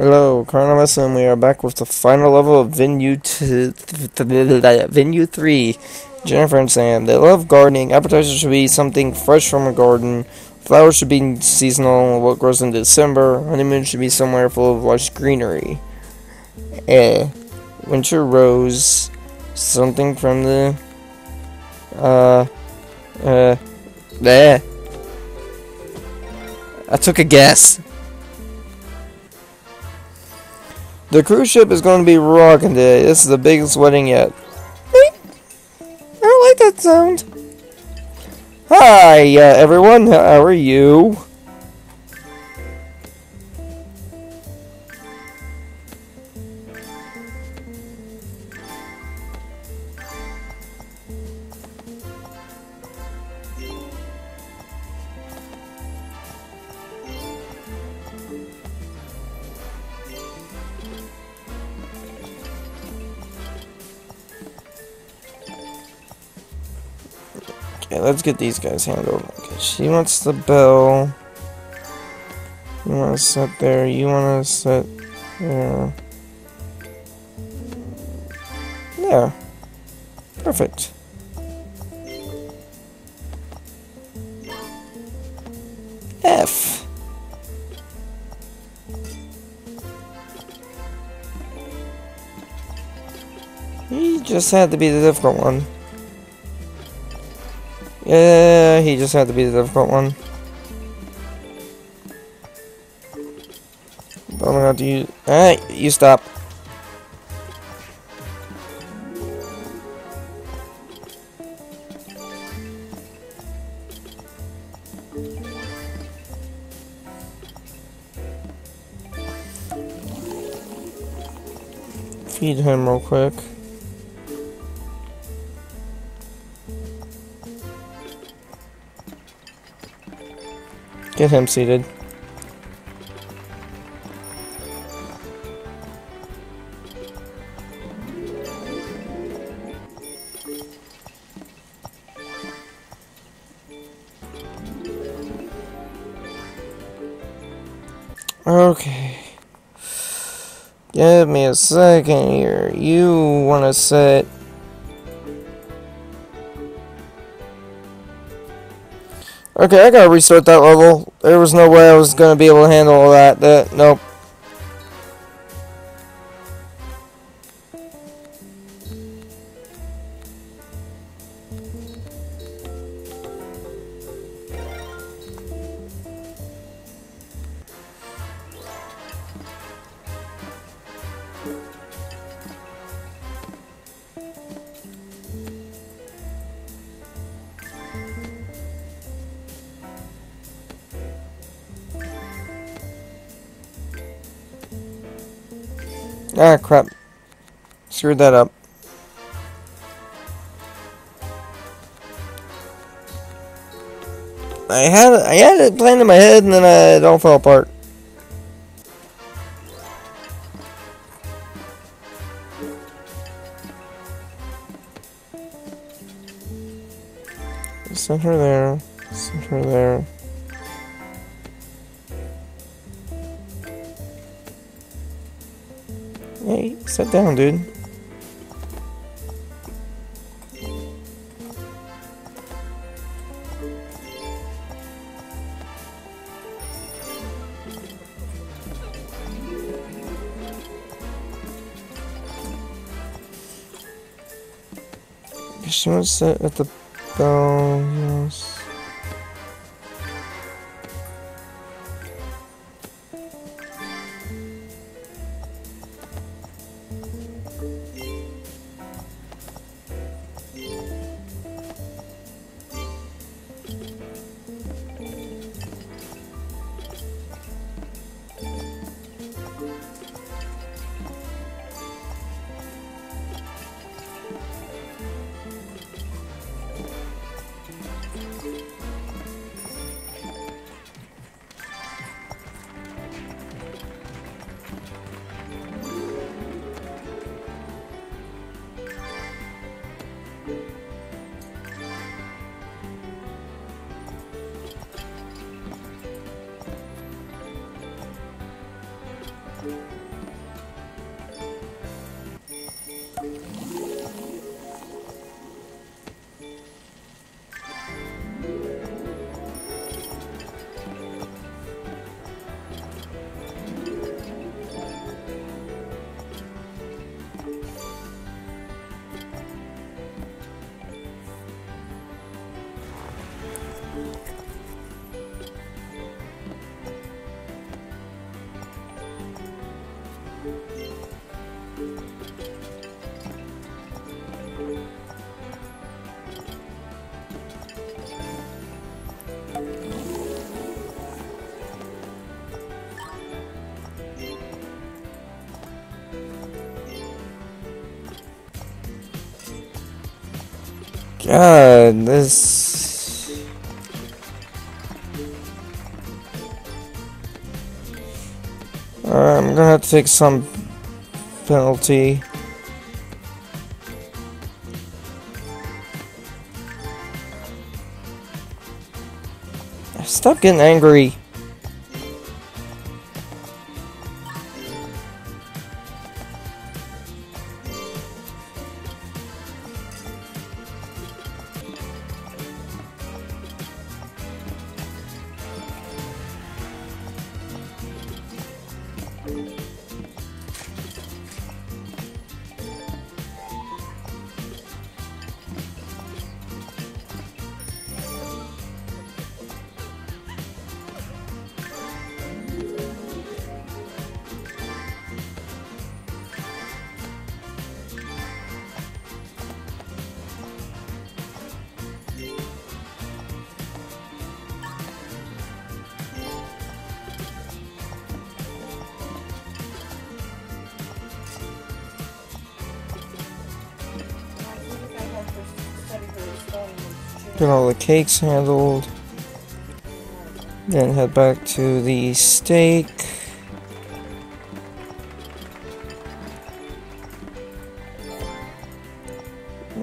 Hello, Carnimus, and we are back with the final level of Venue t- Venue 3. Jennifer and Sam. They love gardening. Appetizers should be something fresh from a garden. Flowers should be seasonal, what grows in December. Honeymoon should be somewhere full of lush greenery. Eh. Winter rose. Something from the. Uh. Uh. There. I took a guess. The cruise ship is going to be rocking today. This is the biggest wedding yet. I don't like that sound. Hi, uh, everyone. How are you? Okay, let's get these guys handled. Okay, she wants the bell. You want to sit there. You want to sit there. There. Perfect. F. He just had to be the difficult one. Yeah, he just had to be the difficult one. Don't know how to use. Alright, you stop. Feed him real quick. Get him seated. Okay. Give me a second here. You want to sit Okay, I gotta restart that level. There was no way I was gonna be able to handle all that. That nope. Ah, crap. Screwed that up. I had I had it planned in my head and then it all fell apart. Set her there. Set her there. Hey, sit down, dude. She wants to sit at the bell, yes. God, this. Gonna have to take some penalty. Stop getting angry. Get all the cakes handled. Then head back to the steak.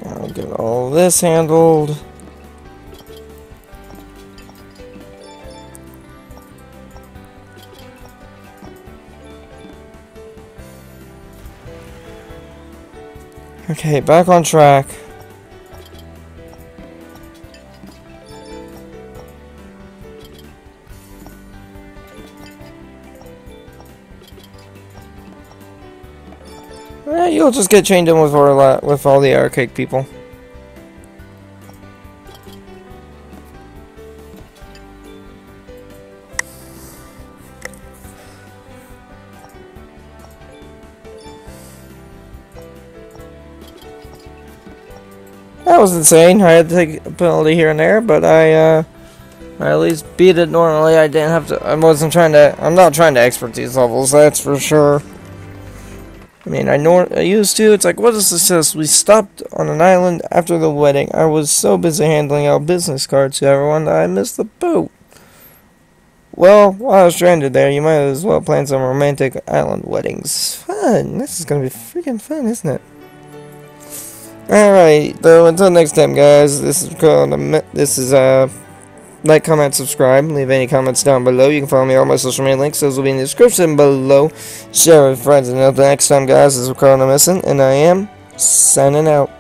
Now get all this handled. Okay, back on track. Eh, you'll just get chained in with all, with all the arcade people. That was insane. I had to take a penalty here and there, but I, uh, I at least beat it normally. I didn't have to. I wasn't trying to. I'm not trying to expert these levels. That's for sure. I mean, I know I used to. It's like, what what is success? We stopped on an island after the wedding. I was so busy handling out business cards to everyone that I missed the boat. Well, while I was stranded there, you might as well plan some romantic island weddings. Fun. This is gonna be freaking fun, isn't it? Alright, though, until next time, guys, this is called, this is, uh, like, comment, subscribe, leave any comments down below. You can follow me on all my social media links, those will be in the description below. Share with friends, and until next time, guys, this is Rukoro Nomesen, and I am signing out.